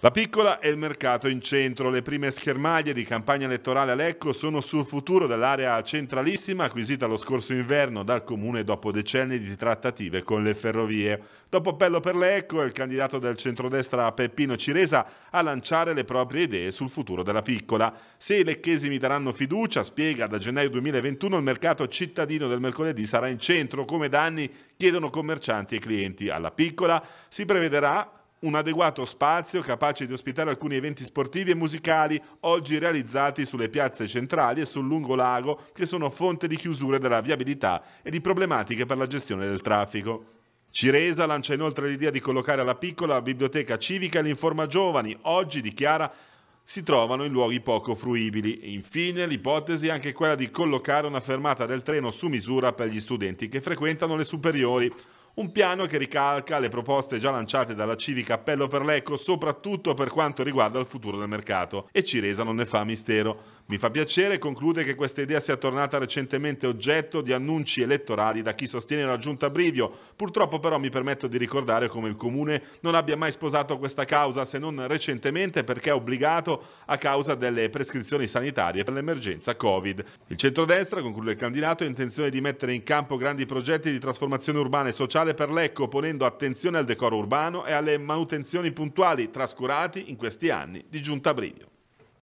La piccola e il mercato in centro. Le prime schermaglie di campagna elettorale a Lecco sono sul futuro dell'area centralissima acquisita lo scorso inverno dal comune dopo decenni di trattative con le ferrovie. Dopo appello per Lecco, il candidato del centrodestra Peppino Ciresa a lanciare le proprie idee sul futuro della piccola. Se i lecchesi mi daranno fiducia, spiega da gennaio 2021 il mercato cittadino del mercoledì sarà in centro come da anni chiedono commercianti e clienti. Alla piccola si prevederà un adeguato spazio capace di ospitare alcuni eventi sportivi e musicali oggi realizzati sulle piazze centrali e sul lungolago che sono fonte di chiusure della viabilità e di problematiche per la gestione del traffico. Ciresa lancia inoltre l'idea di collocare alla piccola la biblioteca civica l'Informa Giovani, oggi dichiara si trovano in luoghi poco fruibili. Infine l'ipotesi è anche quella di collocare una fermata del treno su misura per gli studenti che frequentano le superiori. Un piano che ricalca le proposte già lanciate dalla Civica Appello per l'Eco, soprattutto per quanto riguarda il futuro del mercato. E Ciresa non ne fa mistero. Mi fa piacere e conclude che questa idea sia tornata recentemente oggetto di annunci elettorali da chi sostiene la giunta Brivio. Purtroppo però mi permetto di ricordare come il Comune non abbia mai sposato questa causa se non recentemente perché è obbligato a causa delle prescrizioni sanitarie per l'emergenza Covid. Il centrodestra, conclude il candidato, ha intenzione di mettere in campo grandi progetti di trasformazione urbana e sociale speciale per Lecco ponendo attenzione al decoro urbano e alle manutenzioni puntuali trascurati in questi anni di Giunta Brivio.